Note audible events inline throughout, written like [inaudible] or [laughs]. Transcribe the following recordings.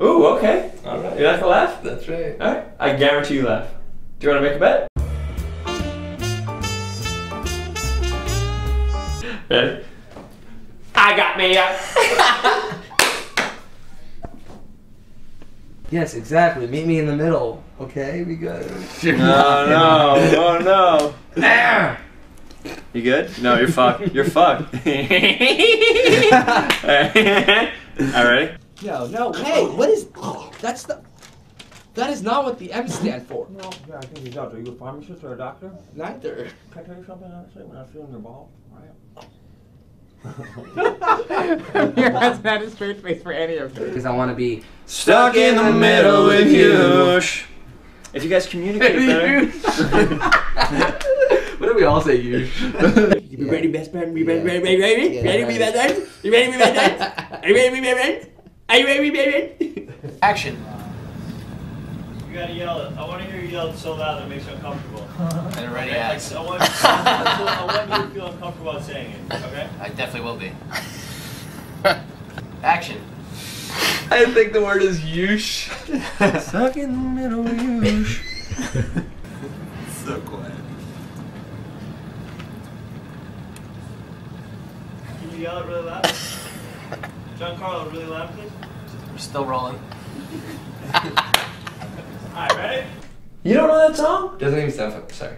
Ooh, okay. All right. You like to laugh? That's right. All right. I guarantee you laugh. Do you want to make a bet? Ready? I got me a. [laughs] Yes, exactly. Meet me in the middle. Okay, we good. No, no, oh no. There. [laughs] You good? No, you're fucked. You're fucked. [laughs] All ready? No, no. Hey, what is? That's the. That is not what the M stand for. No, yeah, I think you don't. Are you a pharmacist or a doctor? Neither. Can I tell you something honestly? When I was feeling your ball, right? He hasn't had a straight face for any of them. Because I want to be. Stuck in the middle with you. If you guys communicate better. [laughs] what do we all say? You. [laughs] [laughs] You be ready, best friend? Be ready, ready, ready, ready? Yeah. Ready, be best friend? You ready, be best friend? Are you ready, be best friend? Are you ready, baby? Action. You gotta yell it. I want to hear you yell it so loud that it makes you uncomfortable. [laughs] And ready, Okay? act. Like, I, want, I want you to [laughs] feel uncomfortable about saying it. Okay? I definitely will be. [laughs] Action. I think the word is yush. Suck in the middle with you. so quiet. Can you yell it really loud? Giancarlo, really loud, please. We're still rolling. [laughs] Alright, ready? You don't know that song? Doesn't even sound. fu- Sorry.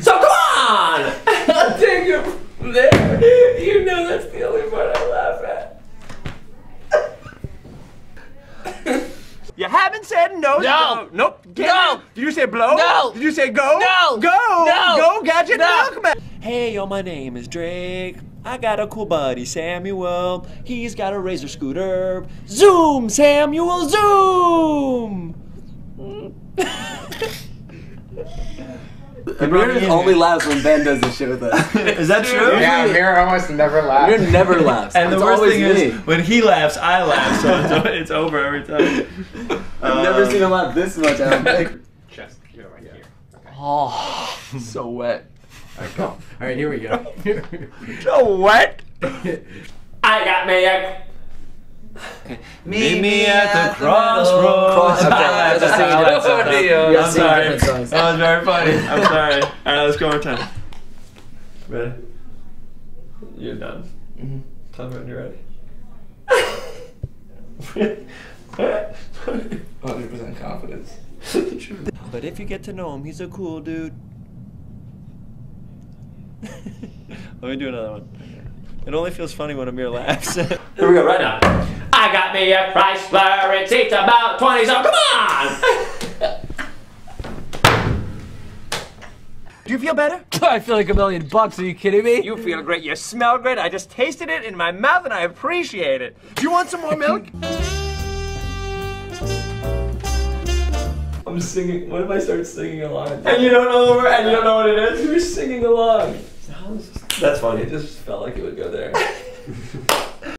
So come on! [laughs] I'll take it from there. You know that's the only part I laugh at. [laughs] you haven't said no. No. Nope. Get No. it. Did you say blow? No. Did you say go? No. Go. No. Go, Gadget No. Milkman. Hey, yo, my name is Drake. I got a cool buddy, Samuel. He's got a razor scooter. Zoom, Samuel, zoom! [laughs] Amir only laughs when Ben does this shit with us. [laughs] Is that true? Yeah, Amir almost never laughs. Amir never laughs. And the worst always thing me. is, when he laughs, I laugh, so it's, it's over every time. [laughs] I've never Um, seen him laugh this much. I don't think. Chest, you know, right here. Oh, so wet. [laughs] Alright. Alright, here we go. [laughs] So what? I got me a. Meet me at the crossroads. Cross- okay, I let's sing laughed, I it. laughed, I We laughed. gotta I'm sing sorry. That was very funny. [laughs] I'm sorry. All right, let's go one more time. Ready? You're done. Mm-hmm. Tell me when you're ready. 100% confidence. But if you get to know him, he's a cool dude. Let me do another one. It only feels funny when Amir [laughs] laughs. Here we go, right now. I got me a Chrysler, it seats about 20, so come on! Do you feel better? [laughs] I feel like a million bucks. Are you kidding me? You feel great, you smell great, I just tasted it in my mouth and I appreciate it. Do you want some more milk? I'm singing. What if I start singing along? And you don't know the word, and you don't know what it is? You're singing along. That's funny. It just felt like it would go there. [laughs]